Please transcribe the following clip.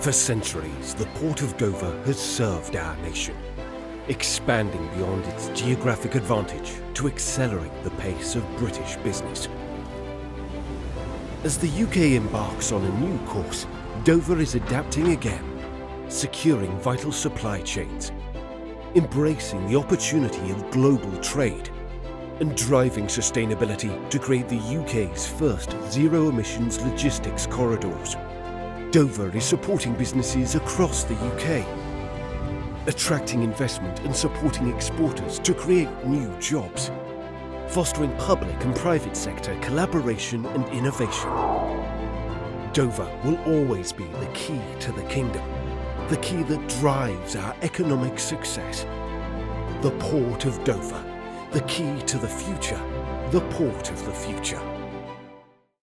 For centuries, the Port of Dover has served our nation, expanding beyond its geographic advantage to accelerate the pace of British business. As the UK embarks on a new course, Dover is adapting again, securing vital supply chains, embracing the opportunity of global trade, and driving sustainability to create the UK's first zero emissions logistics corridors. Dover is supporting businesses across the UK, attracting investment and supporting exporters to create new jobs, fostering public and private sector collaboration and innovation. Dover will always be the key to the kingdom, the key that drives our economic success. The Port of Dover, the key to the future, the port of the future.